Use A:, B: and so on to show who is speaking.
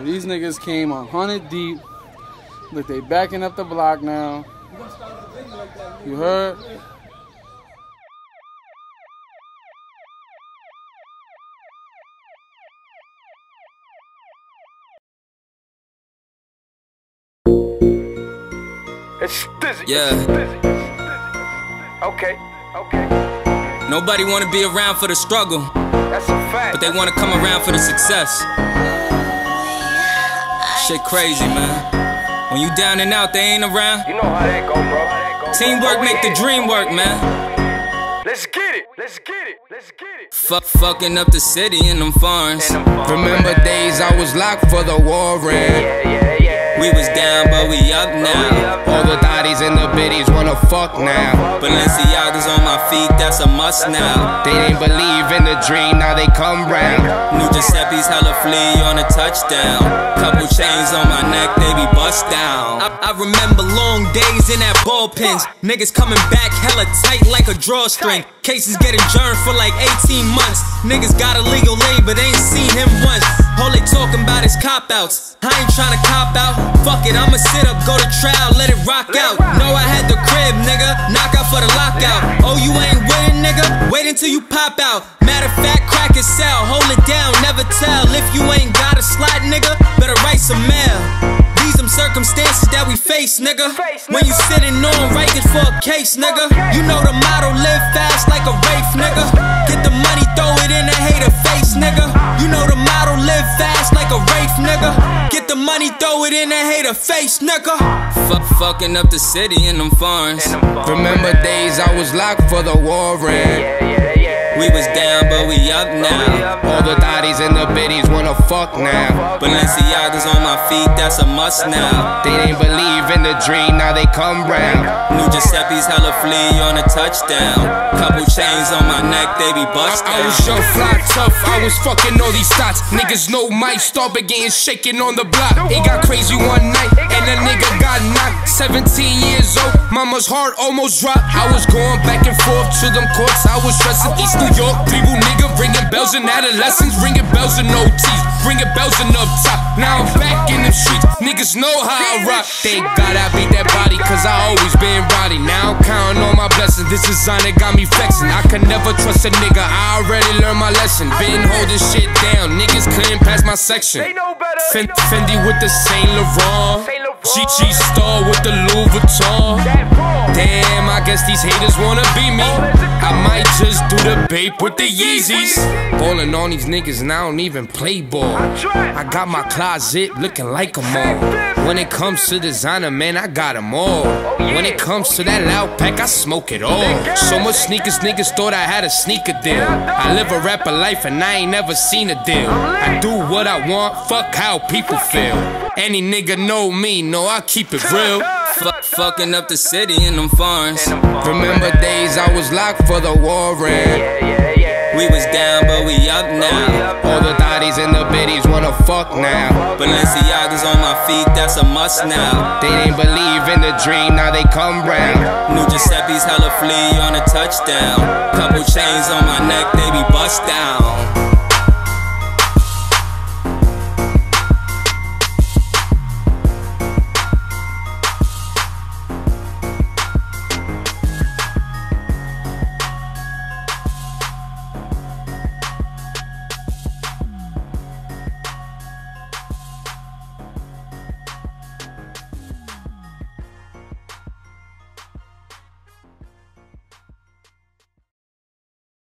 A: These niggas came a hundred deep. Look, they backing up the block now. You heard?
B: It's dizzy.
C: Yeah.
B: Okay, okay.
C: Nobody wanna be around for the struggle,
B: That's a fact.
C: but they wanna come around for the success. Shit crazy, man. When you down and out, they ain't around.
B: You know how that go, bro.
C: Teamwork
B: Oh,
C: make the dream work, man.
B: Let's get it. Let's get it. Let's get it.
C: Fuck fucking up the city in them foreigns.
B: And I'm falling.
D: Remember days I was locked for the war rent.
B: Yeah, yeah, yeah.
C: We was down, but we up now.
D: All the fuck now.
C: Balenciaga's on my feet, that's a must now.
D: They didn't believe in the dream, now they come round.
C: New Giuseppe's hella flea on a touchdown. Couple chains on my neck, they be bust down. I, I remember long days in that bullpens. Niggas coming back hella tight like a drawstring. Cases getting adjourned for like 18 months. Niggas got a legal aid, but ain't seen him once. All they talking about is cop outs. I ain't tryna cop out. Fuck it, I'ma sit up, go to trial, let it rock out. Know I crib, nigga. Knock out for the lockout. Oh, you ain't it, nigga? Wait until you pop out. Matter of fact, crack his cell. Hold it down, never tell. If you ain't got a slot, nigga, better write some mail. These them circumstances that we face, nigga. When you sitting on writing for a case, nigga. You know the motto, live fast like a wraith, nigga. Get the money, throw it in the hater face, nigga. Live fast like a wraith, nigga. Get the money, throw it in the hater face, nigga. Fuck fucking up the city in them foreigns.
B: And I'm falling.
D: Remember days I was locked for the war
C: We was down, but we up now.
D: All the thotties and the biddies wanna fuck now.
C: Balenciaga's on my feet, that's a must now.
D: They didn't believe in the dream, now they come round.
C: New Giuseppe's hella flea on a touchdown. Couple chains on my neck, they be bust
D: I was young, fly, tough. I was fucking all these thoughts. Niggas know Mike started getting shaken on the block. It got crazy one night, and a nigga got knocked. 17 years old, mama's heart almost dropped. I was going back and forth to them courts. I was stressing East New York. People, nigga, ringing bells in adolescence, ringing bells in OTs, ringing bells in up top. Now I'm back in the streets. Niggas know how I rock. Thank God I beat that body, cause I always been rowdy. Now I'm counting on my blessings. This designer got me flexing. I could never trust a nigga. I already learned my lesson. Been holding shit down. Niggas couldn't pass my section.
B: They know better.
D: Fen-
B: they know
D: Fendi with the Saint Laurent. GG Star with the guess these haters wanna be me. I might just do the babe with the Yeezys. Ballin' on these niggas and I don't even play ball. I got my closet looking like a mall. When it comes to designer, man, I got 'em all. When it comes to that loud pack, I smoke it all. So much sneakers, niggas thought I had a sneaker deal. I live a rapper life and I ain't never seen a deal. I do what I want, fuck how people feel. Any nigga know me, know I keep it real.
C: Fuck fucking up the city in them foreigns.
D: Remember days I was locked for the war rent.
B: Yeah, yeah, yeah.
C: We was down, but we up now.
D: All the thotties and the biddies wanna fuck now.
C: Balenciaga's on my feet, that's a must now.
D: They didn't believe in the dream, now they come round.
C: New Giuseppe's hella flea on a touchdown. Couple chains on my neck, they be bust down.